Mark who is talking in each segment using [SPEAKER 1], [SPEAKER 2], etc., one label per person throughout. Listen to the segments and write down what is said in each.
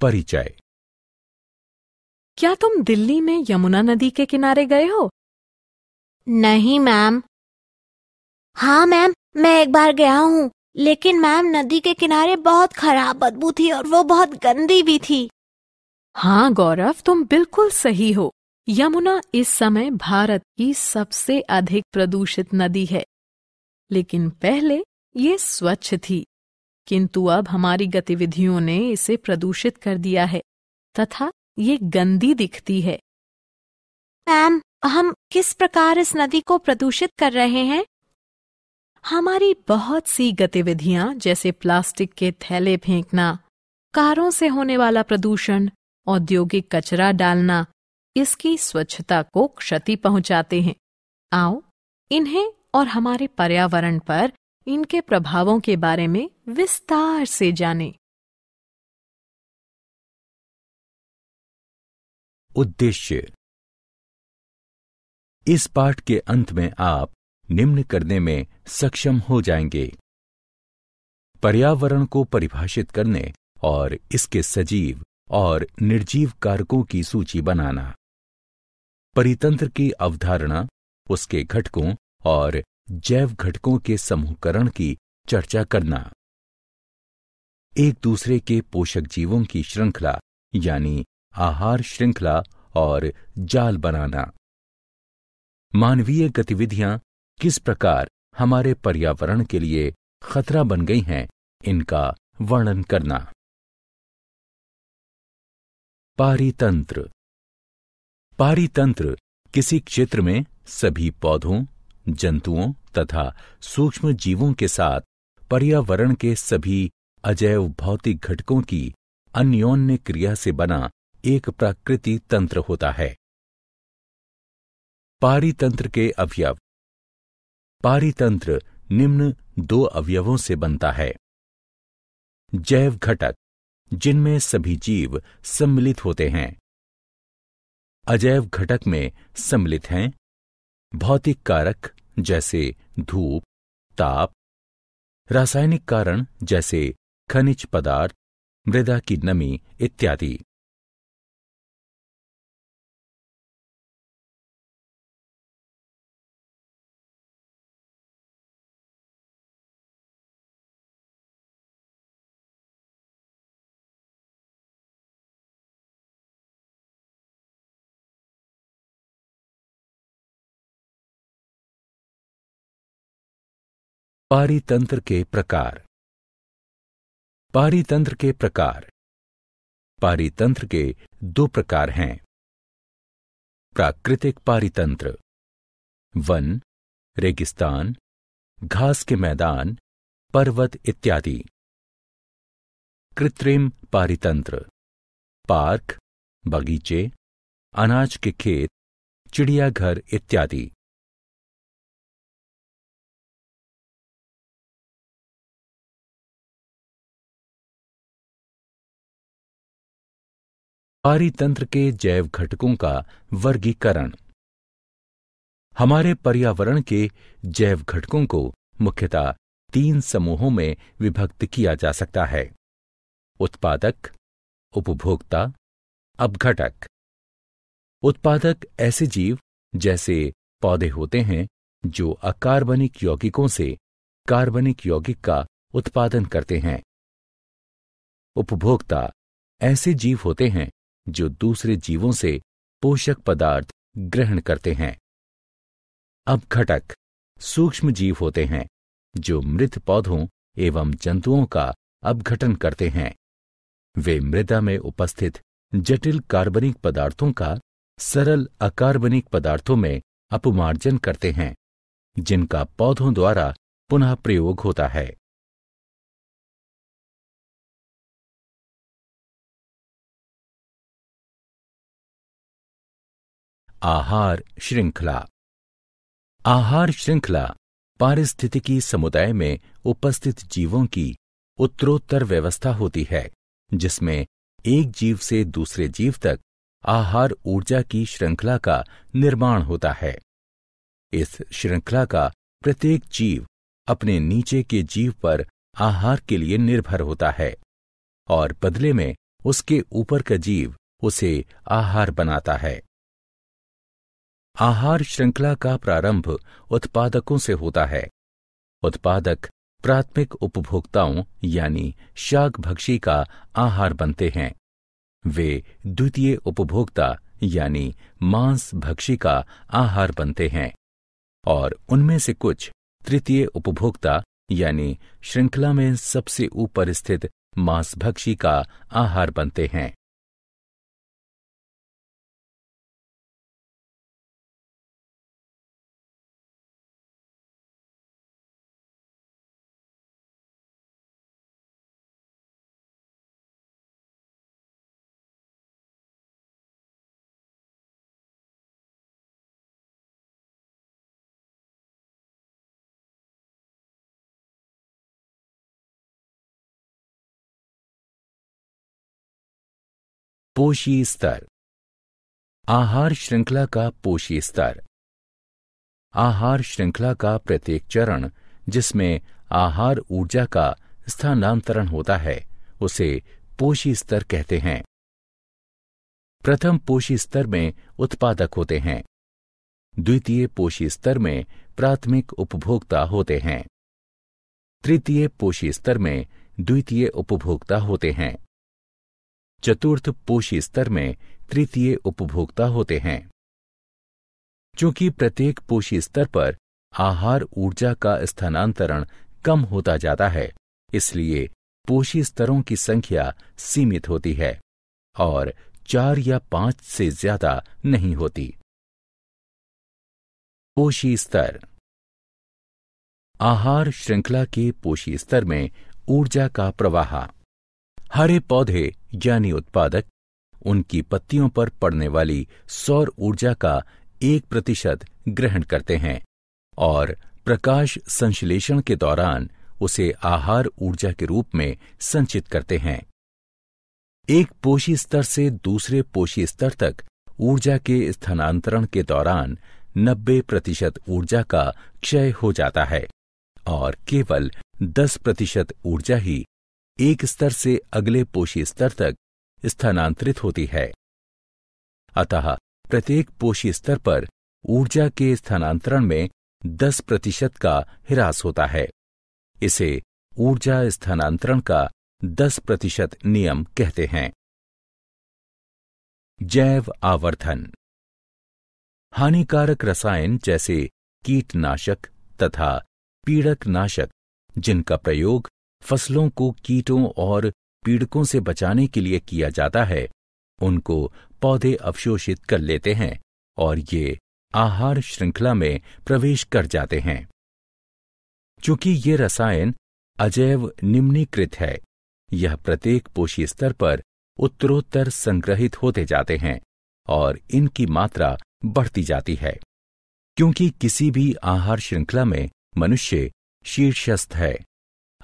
[SPEAKER 1] परिचय।
[SPEAKER 2] क्या तुम दिल्ली में यमुना नदी के किनारे गए हो?
[SPEAKER 3] नहीं मैम। हाँ मैम मैं एक बार गया हूँ लेकिन मैम नदी के किनारे बहुत खराब बदबू थी और वो बहुत गंदी भी थी।
[SPEAKER 2] हाँ गौरव तुम बिल्कुल सही हो। यमुना इस समय भारत की सबसे अधिक प्रदूषित नदी है। लेकिन पहले ये स्वच्छ थी। किंतु अब हमारी गतिविधियों ने इसे प्रदूषित कर दिया है तथा ये गंदी दिखती है।
[SPEAKER 3] मैम हम किस प्रकार इस नदी को प्रदूषित कर रहे हैं?
[SPEAKER 2] हमारी बहुत सी गतिविधियाँ जैसे प्लास्टिक के थैले फेंकना कारों से होने वाला प्रदूषण औद्योगिक कचरा डालना इसकी स्वच्छता को क्षति पहुंचाते हैं। आओ इन्हें और हमारे पर्यावरण पर इनके प्रभावों के बारे में विस्तार से जानें।
[SPEAKER 1] उद्देश्य। इस पाठ के अंत में आप निम्न करने में सक्षम हो जाएँगे। पर्यावरण को परिभाषित करने और इसके सजीव और निर्जीव कारकों की सूची बनाना। परितंत्र की अवधारणा, उसके घटकों और जैव घटकों के समूहकरण की चर्चा करना। एक दूसरे के पोषक जीवों की श्रृंखला, यानी आहार श्रृंखला और जाल बनाना। मानवीय गतिविधियाँ किस प्रकार हमारे पर्यावरण के लिए खतरा बन गई हैं, इनका वर्णन करना। पारितंत्र। पारितंत्र किसी क्षेत्र में सभी पौधों जंतुओं तथा सूक्ष्म जीवों के साथ पर्यावरण के सभी अजैव भौतिक घटकों की अन्योन्य क्रिया से बना एक प्राकृतिक तंत्र होता है। पारितंत्र के अवयव। पारितंत्र निम्न दो अवयवों से बनता है। जैव घटक, जिनमें सभी जीव सम्मिलित होते हैं। अजैव घटक में सम्मिलित हैं भौतिक कारक जैसे धूप ताप रासायनिक कारण जैसे खनिज पदार्थ मृदा की नमी इत्यादि। पारितंत्र के प्रकार। पारितंत्र के प्रकार। पारितंत्र के दो प्रकार हैं। प्राकृतिक पारितंत्र। वन, रेगिस्तान, घास के मैदान, पर्वत इत्यादि। कृत्रिम पारितंत्र। पार्क, बगीचे, अनाज के खेत, चिड़ियाघर इत्यादि। पारितंत्र के जैव घटकों का वर्गीकरण। हमारे पर्यावरण के जैव घटकों को मुख्यतः तीन समूहों में विभक्त किया जा सकता है। उत्पादक, उपभोक्ता, अपघटक। उत्पादक ऐसे जीव जैसे पौधे होते हैं जो अकार्बनिक यौगिकों से कार्बनिक यौगिक का उत्पादन करते हैं। उपभोक्ता ऐसे जीव होते हैं जो दूसरे जीवों से पोषक पदार्थ ग्रहण करते हैं। अब घटक, सूक्ष्म जीव होते हैं, जो मृत पौधों एवं जंतुओं का अपघटन करते हैं। वे मृदा में उपस्थित जटिल कार्बनिक पदार्थों का सरल अकार्बनिक पदार्थों में अपमार्जन करते हैं, जिनका पौधों द्वारा पुनः प्रयोग होता है। आहार श्रृंखला। आहार श्रृंखला पारिस्थितिकी समुदाय में उपस्थित जीवों की उत्तरोत्तर व्यवस्था होती है, जिसमें एक जीव से दूसरे जीव तक आहार ऊर्जा की श्रृंखला का निर्माण होता है। इस श्रृंखला का प्रत्येक जीव अपने नीचे के जीव पर आहार के लिए निर्भर होता है और बदले में उसके ऊपर का जीव उसे आहार बनाता है। आहार श्रृंखला का प्रारंभ उत्पादकों से होता है। उत्पादक प्राथमिक उपभोक्ताओं यानी शाक भक्षी का आहार बनते हैं। वे द्वितीय उपभोक्ता यानी मांस भक्षी का आहार बनते हैं और उनमें से कुछ तृतीय उपभोक्ता यानी श्रृंखला में सबसे ऊपर स्थित मांसभक्षी का आहार बनते हैं। पोषी स्तर आहार श्रृंखला का पोषी स्तर आहार श्रृंखला का प्रत्येक चरण, जिसमें आहार ऊर्जा का स्थानांतरण होता है, उसे पोषी स्तर कहते हैं। प्रथम पोषी स्तर में उत्पादक होते हैं। द्वितीय पोषी स्तर में प्राथमिक उपभोक्ता होते हैं। तृतीय पोषी स्तर में द्वितीय उपभोक्ता होते हैं। चतुर्थ पोषी स्तर में तृतीय उपभोक्ता होते हैं। चूँकि प्रत्येक पोषी स्तर पर आहार ऊर्जा का स्थानांतरण कम होता जाता है, इसलिए पोषी स्तरों की संख्या सीमित होती है और चार या पाँच से ज़्यादा नहीं होती। पोषी स्तर आहार श्रृंखला के पोषी स्तर में ऊर्जा का प्रवाह। हरे पौधे यानी उत्पादक, उनकी पत्तियों पर पड़ने वाली सौर ऊर्जा का एक प्रतिशत ग्रहण करते हैं और प्रकाश संश्लेषण के दौरान उसे आहार ऊर्जा के रूप में संचित करते हैं। एक पोषी स्तर से दूसरे पोषी स्तर तक ऊर्जा के स्थानांतरण के दौरान 90 प्रतिशत ऊर्जा का क्षय हो जाता है और केवल 10 प्रतिशत ऊर्जा ही एक स्तर से अगले पोषी स्तर तक स्थानांतरित होती है। अतः प्रत्येक पोषी स्तर पर ऊर्जा के स्थानांतरण में 10 प्रतिशत का हिरास होता है। इसे ऊर्जा स्थानांतरण का 10 प्रतिशत नियम कहते हैं। जैव आवर्धन। हानिकारक रसायन जैसे कीटनाशक तथा पीड़क नाशक जिनका प्रयोग फ़सलों को कीटों और पीड़कों से बचाने के लिए किया जाता है। उनको पौधे अवशोषित कर लेते हैं और ये आहार श्रृंखला में प्रवेश कर जाते हैं। चूँकि ये रसायन अजैव निम्नीकृत है, यह प्रत्येक पोषी स्तर पर उत्तरोत्तर संग्रहित होते जाते हैं और इनकी मात्रा बढ़ती जाती है, क्योंकि किसी भी आहार श्रृंखला में मनुष्य शीर्षस्थ है।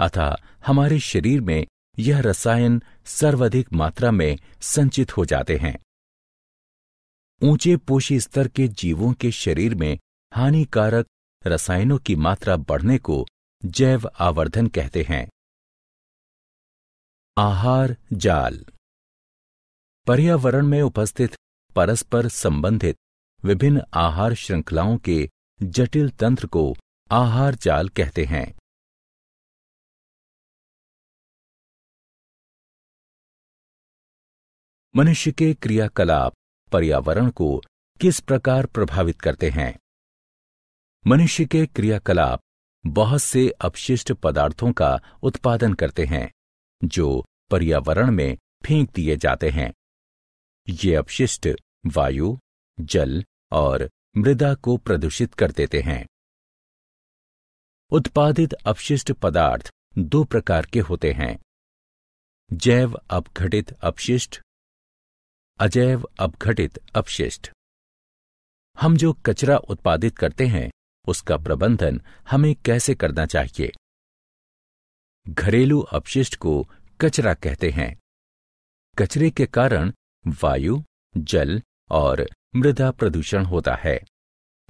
[SPEAKER 1] अतः हमारे शरीर में यह रसायन सर्वाधिक मात्रा में संचित हो जाते हैं। ऊँचे पोषी स्तर के जीवों के शरीर में हानिकारक रसायनों की मात्रा बढ़ने को जैव आवर्धन कहते हैं। आहार जाल। पर्यावरण में उपस्थित परस्पर संबंधित विभिन्न आहार श्रृंखलाओं के जटिल तंत्र को आहार जाल कहते हैं। मनुष्य के क्रियाकलाप पर्यावरण को किस प्रकार प्रभावित करते हैं? मनुष्य के क्रियाकलाप बहुत से अपशिष्ट पदार्थों का उत्पादन करते हैं, जो पर्यावरण में फेंक दिए जाते हैं। ये अपशिष्ट वायु, जल और मृदा को प्रदूषित कर देते हैं। उत्पादित अपशिष्ट पदार्थ दो प्रकार के होते हैं। जैव अपघटित अपशिष्ट अजैव अपघटित अपशिष्ट। हम जो कचरा उत्पादित करते हैं, उसका प्रबंधन हमें कैसे करना चाहिए? घरेलू अपशिष्ट को कचरा कहते हैं। कचरे के कारण वायु, जल और मृदा प्रदूषण होता है।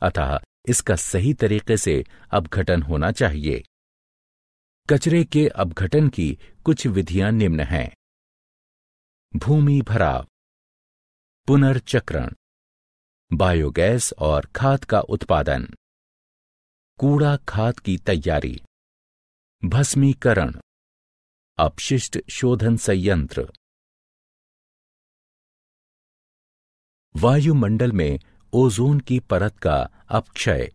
[SPEAKER 1] अतः इसका सही तरीके से अपघटन होना चाहिए। कचरे के अपघटन की कुछ विधियाँ निम्न हैं। भूमि भराव। पुनर्चक्रण, बायोगैस और खाद का उत्पादन, कूड़ा खाद की तैयारी, भस्मीकरण, अपशिष्ट शोधन संयंत्र। वायुमंडल में ओजोन की परत का अपक्षय।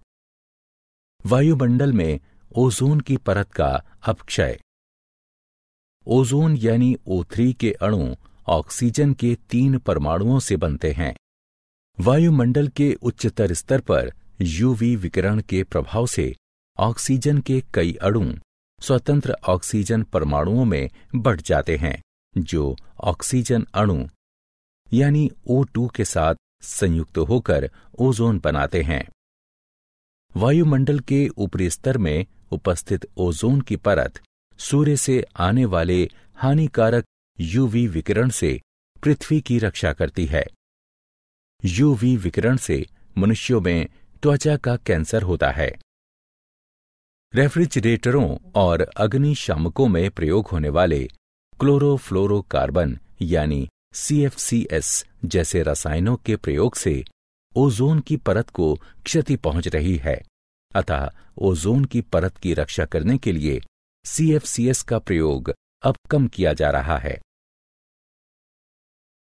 [SPEAKER 1] वायुमंडल में ओजोन की परत का अपक्षय। ओजोन यानी O3 के अणु ऑक्सीजन के तीन परमाणुओं से बनते हैं। वायुमंडल के उच्चतर स्तर पर यूवी विकिरण के प्रभाव से ऑक्सीजन के कई अणु स्वतंत्र ऑक्सीजन परमाणुओं में बढ़ जाते हैं, जो ऑक्सीजन अणु, यानी O2 के साथ संयुक्त होकर ओजोन बनाते हैं। वायुमंडल के ऊपरी स्तर में उपस्थित ओजोन की परत सूर्य से आने वाले हानिकारक यूवी विकिरण से पृथ्वी की रक्षा करती है। यूवी विकिरण से मनुष्यों में त्वचा का कैंसर होता है। रेफ्रिजरेटरों और अग्निशामकों में प्रयोग होने वाले क्लोरोफ्लोरोकार्बन यानी सीएफसीएस जैसे रसायनों के प्रयोग से ओजोन की परत को क्षति पहुँच रही है। अतः ओजोन की परत की रक्षा करने के लिए सीएफसीएस का प्रयोग अब कम किया जा रहा है।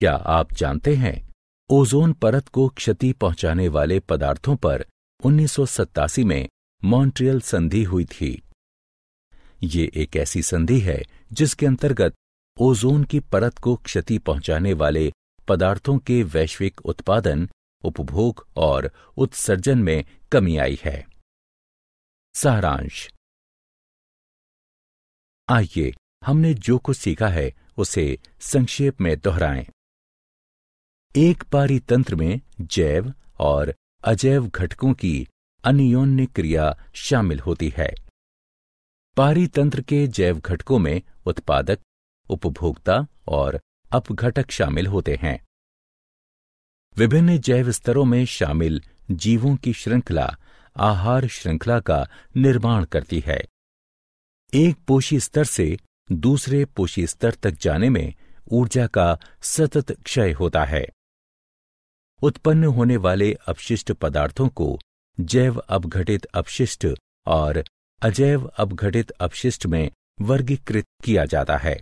[SPEAKER 1] क्या आप जानते हैं, ओजोन परत को क्षति पहुँचाने वाले पदार्थों पर उन्नीस सौ सत्तासी में मॉन्ट्रियल संधि हुई थी। ये एक ऐसी संधि है जिसके अंतर्गत ओजोन की परत को क्षति पहुँचाने वाले पदार्थों के वैश्विक उत्पादन, उपभोग और उत्सर्जन में कमी आई है। सारांश। आइए, हमने जो कुछ सीखा है, उसे संक्षेप में दोहराएँ। एक पारी तंत्र में जैव और अजैव घटकों की अन्योन्य क्रिया शामिल होती है। पारी तंत्र के जैव घटकों में उत्पादक, उपभोक्ता और अपघटक शामिल होते हैं। विभिन्न जैव स्तरों में शामिल जीवों की श्रृंखला, आहार श्रृंखला का निर्माण करती है। एक पोषी स्तर से दूसरे पोषी स्तर तक जाने में ऊर्जा का सतत क्षय होता है। उत्पन्न होने वाले अपशिष्ट पदार्थों को जैव अपघटित अपशिष्ट और अजैव अपघटित अपशिष्ट में वर्गीकृत किया जाता है।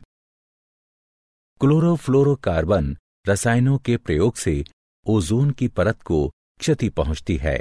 [SPEAKER 1] क्लोरोफ्लोरोकार्बन रसायनों के प्रयोग से ओजोन की परत को क्षति पहुँचती है।